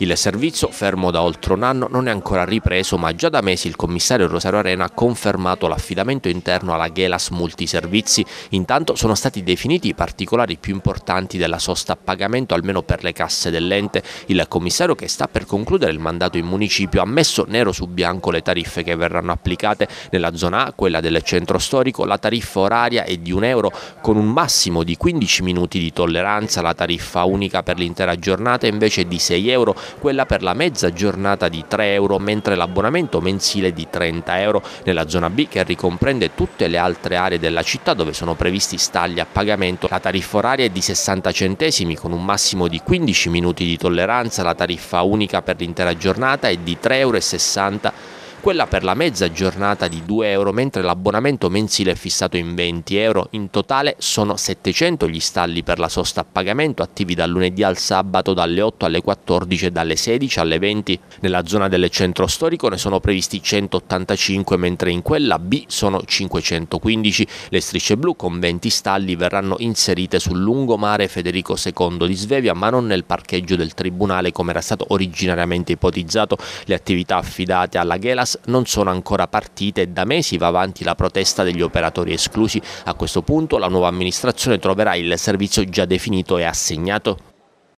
Il servizio, fermo da oltre un anno, non è ancora ripreso, ma già da mesi il commissario Rosario Arena ha confermato l'affidamento interno alla Gelas Multiservizi. Intanto sono stati definiti i particolari più importanti della sosta a pagamento, almeno per le casse dell'ente. Il commissario, che sta per concludere il mandato in municipio, ha messo nero su bianco le tariffe che verranno applicate. Nella zona A, quella del centro storico, la tariffa oraria è di un euro, con un massimo di 15 minuti di tolleranza. La tariffa unica per l'intera giornata invece è di 6 euro quella per la mezza giornata di 3 euro, mentre l'abbonamento mensile di 30 euro. Nella zona B, che ricomprende tutte le altre aree della città dove sono previsti stalli a pagamento, la tariffa oraria è di 60 centesimi con un massimo di 15 minuti di tolleranza, la tariffa unica per l'intera giornata è di 3,60 euro quella per la mezza giornata di 2 euro, mentre l'abbonamento mensile è fissato in 20 euro. In totale sono 700 gli stalli per la sosta a pagamento, attivi dal lunedì al sabato dalle 8 alle 14 e dalle 16 alle 20. Nella zona del centro storico ne sono previsti 185, mentre in quella B sono 515. Le strisce blu con 20 stalli verranno inserite sul lungomare Federico II di Svevia, ma non nel parcheggio del Tribunale come era stato originariamente ipotizzato. Le attività affidate alla Gelas non sono ancora partite e da mesi va avanti la protesta degli operatori esclusi. A questo punto la nuova amministrazione troverà il servizio già definito e assegnato.